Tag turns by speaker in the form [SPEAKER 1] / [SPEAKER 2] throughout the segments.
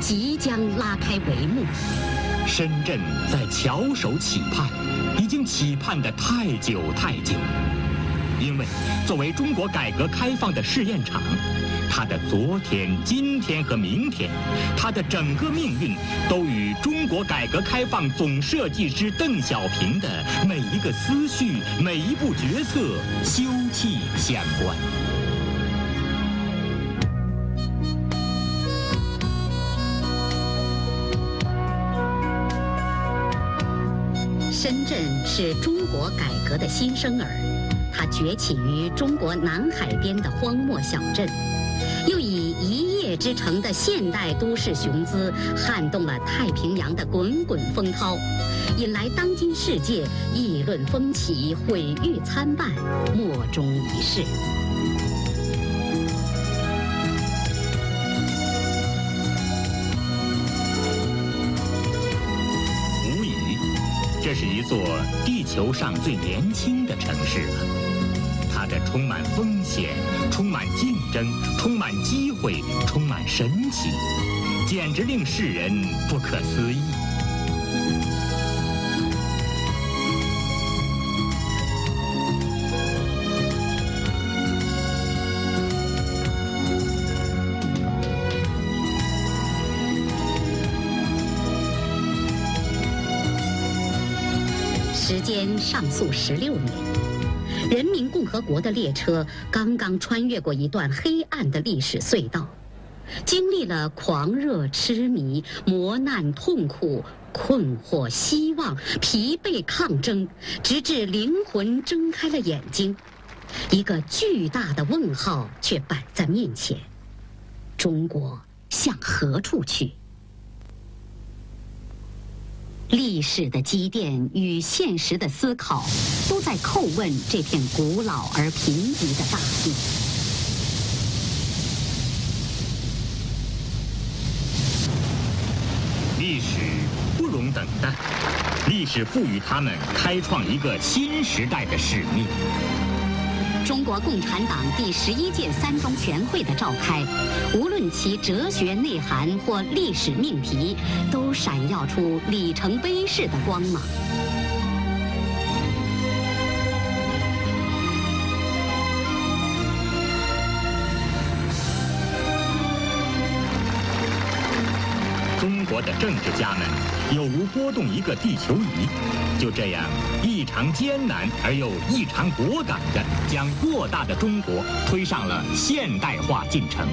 [SPEAKER 1] 即将拉开帷幕。
[SPEAKER 2] 深圳在翘首企盼，已经企盼的太久太久。因为作为中国改革开放的试验场，它的昨天、今天和明天，它的整个命运都与中国改革开放总设计师邓小平的每一个思绪、每一步决策休戚相关。
[SPEAKER 1] 深圳是中国改革的新生儿，它崛起于中国南海边的荒漠小镇，又以一夜之城的现代都市雄姿，撼动了太平洋的滚滚风涛，引来当今世界议论风起、毁誉参半、莫衷一是。
[SPEAKER 2] 无疑，这是一座地球上最年轻的城市了。它这充满风险、充满竞争、充满机会、充满神奇，简直令世人不可思议。
[SPEAKER 1] 时间上溯十六年，人民共和国的列车刚刚穿越过一段黑暗的历史隧道，经历了狂热、痴迷、磨难、痛苦、困惑、希望、疲惫、抗争，直至灵魂睁开了眼睛，一个巨大的问号却摆在面前：中国向何处去？历史的积淀与现实的思考，都在叩问这片古老而贫瘠的大地。
[SPEAKER 2] 历史不容等待，历史赋予他们开创一个新时代的使命。
[SPEAKER 1] 中国共产党第十一届三中全会的召开，无论其哲学内涵或历史命题，都闪耀出里程碑式的光芒。
[SPEAKER 2] 的政治家们有如拨动一个地球仪，就这样异常艰难而又异常果敢地将偌大的中国推上了现代化进程。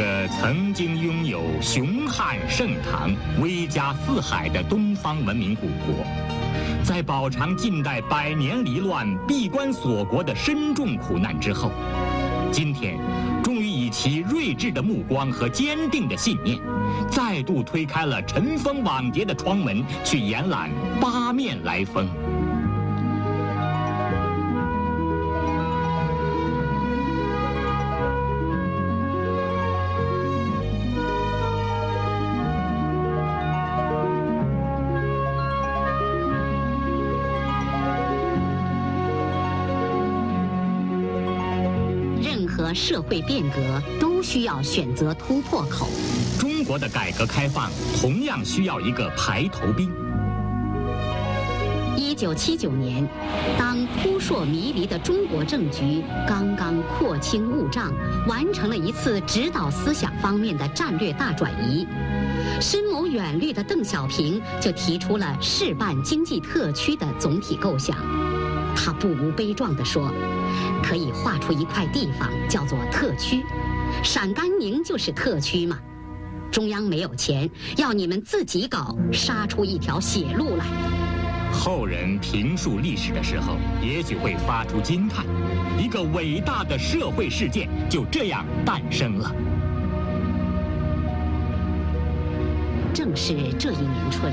[SPEAKER 2] 个曾经拥有雄汉盛唐、威加四海的东方文明古国，在饱尝近代百年离乱、闭关锁国的深重苦难之后，今天终于以其睿智的目光和坚定的信念，再度推开了尘封网叠的窗门，去延揽八面来风。
[SPEAKER 1] 社会变革都需要选择突破口。
[SPEAKER 2] 中国的改革开放同样需要一个排头兵。
[SPEAKER 1] 一九七九年，当扑朔迷离的中国政局刚刚廓清雾障，完成了一次指导思想方面的战略大转移，深谋远虑的邓小平就提出了示办经济特区的总体构想。他不无悲壮地说：“可以划出一块地方叫做特区，陕甘宁就是特区嘛。中央没有钱，要你们自己搞，杀出一条血路来。”
[SPEAKER 2] 后人评述历史的时候，也许会发出惊叹：一个伟大的社会事件就这样诞生了。
[SPEAKER 1] 是这一年春，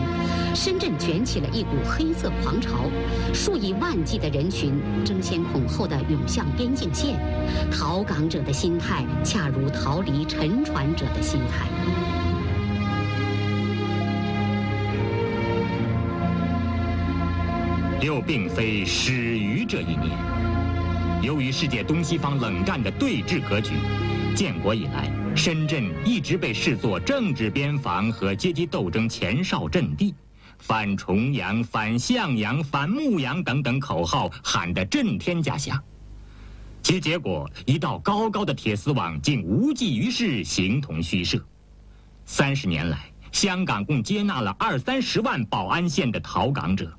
[SPEAKER 1] 深圳卷起了一股黑色狂潮，数以万计的人群争先恐后地涌向边境线，逃港者的心态恰如逃离沉船者的心态。
[SPEAKER 2] 又并非始于这一年。由于世界东西方冷战的对峙格局，建国以来，深圳一直被视作政治边防和阶级斗争前哨阵地，反重阳、反向阳、反牧羊等等口号喊得震天价响。其结果，一道高高的铁丝网竟无济于事，形同虚设。三十年来，香港共接纳了二三十万宝安县的逃港者。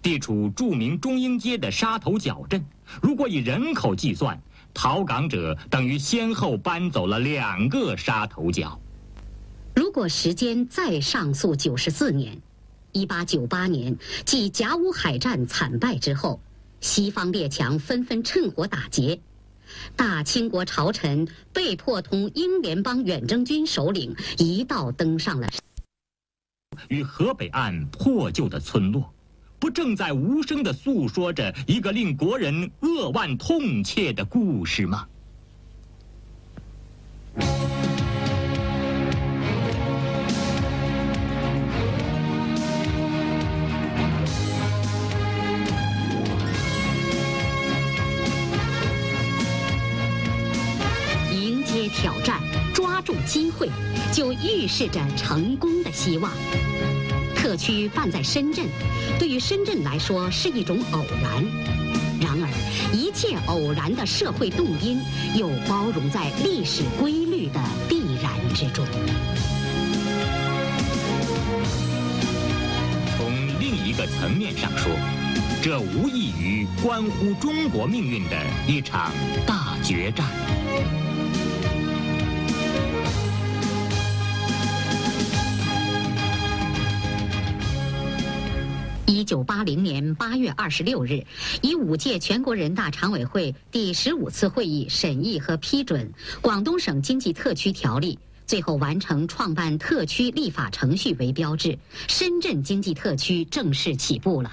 [SPEAKER 2] 地处著名中英街的沙头角镇，如果以人口计算，逃港者等于先后搬走了两个沙头角。
[SPEAKER 1] 如果时间再上溯九十四年，一八九八年，继甲午海战惨败之后，西方列强纷纷趁火打劫，大清国朝臣被迫同英联邦远征军首领一道登上了
[SPEAKER 2] 与河北岸破旧的村落。不正在无声地诉说着一个令国人扼腕痛切的故事吗？
[SPEAKER 1] 迎接挑战，抓住机会，就预示着成功的希望。特区办在深圳，对于深圳来说是一种偶然。然而，一切偶然的社会动因，又包容在历史规律的必然之中。
[SPEAKER 2] 从另一个层面上说，这无异于关乎中国命运的一场大决战。
[SPEAKER 1] 九八零年八月二十六日，以五届全国人大常委会第十五次会议审议和批准《广东省经济特区条例》，最后完成创办特区立法程序为标志，深圳经济特区正式起步了。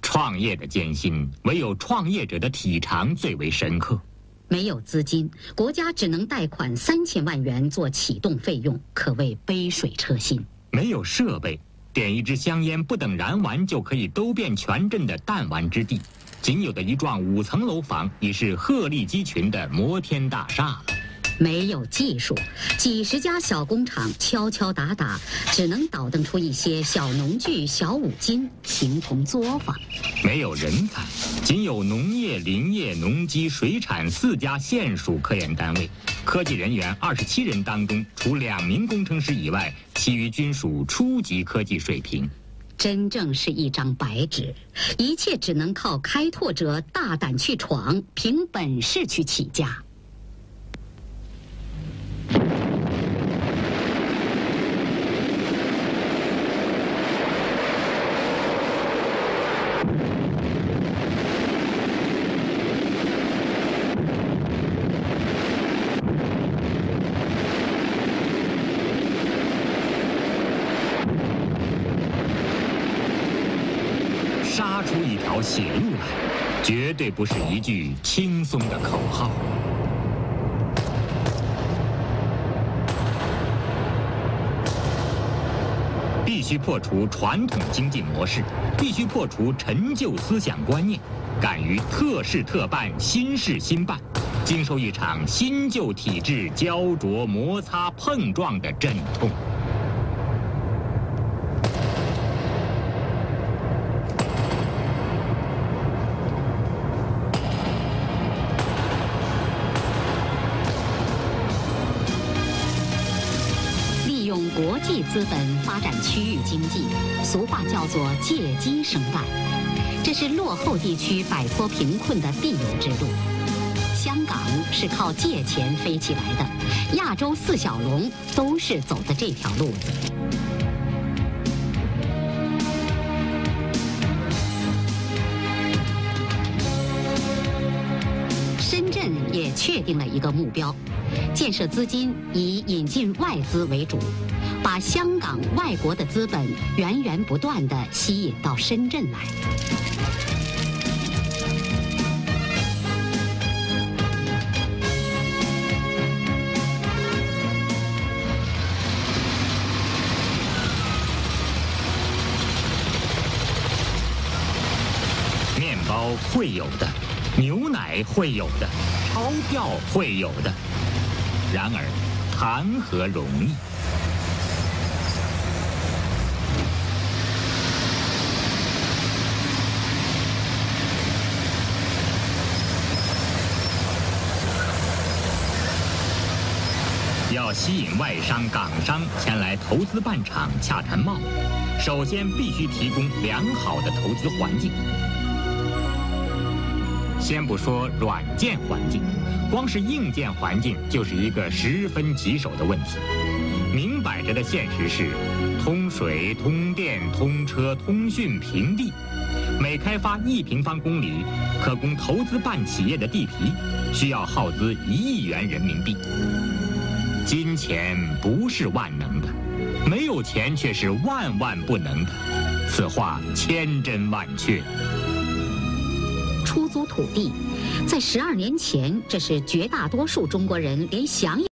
[SPEAKER 2] 创业的艰辛，唯有创业者的体尝最为深刻。
[SPEAKER 1] 没有资金，国家只能贷款三千万元做启动费用，可谓杯水车薪。
[SPEAKER 2] 没有设备。点一支香烟，不等燃完就可以兜遍全镇的弹丸之地，仅有的一幢五层楼房已是鹤立鸡群的摩天大厦了。
[SPEAKER 1] 没有技术，几十家小工厂敲敲打打，只能倒腾出一些小农具、小五金，形同作坊。
[SPEAKER 2] 没有人才，仅有农业、林业、农机、水产四家县属科研单位，科技人员二十七人当中，除两名工程师以外，其余均属初级科技水平。
[SPEAKER 1] 真正是一张白纸，一切只能靠开拓者大胆去闯，凭本事去起家。
[SPEAKER 2] 杀出一条血路来，绝对不是一句轻松的口号。必须破除传统经济模式，必须破除陈旧思想观念，敢于特事特办、新事新办，经受一场新旧体制焦灼、摩擦、碰撞的阵痛。
[SPEAKER 1] 国际资本发展区域经济，俗话叫做借机生蛋，这是落后地区摆脱贫困的必由之路。香港是靠借钱飞起来的，亚洲四小龙都是走的这条路子。深圳也确定了一个目标，建设资金以引进外资为主。把香港外国的资本源源不断地吸引到深圳来。
[SPEAKER 2] 面包会有的，牛奶会有的，钞票会有的。然而，谈何容易？要吸引外商、港商前来投资办厂、洽谈贸易，首先必须提供良好的投资环境。先不说软件环境，光是硬件环境就是一个十分棘手的问题。明摆着的现实是，通水、通电、通车、通讯、平地，每开发一平方公里可供投资办企业的地皮，需要耗资一亿元人民币。金钱不是万能的，没有钱却是万万不能的，此话千真万确。
[SPEAKER 1] 出租土地，在十二年前，这是绝大多数中国人连想也。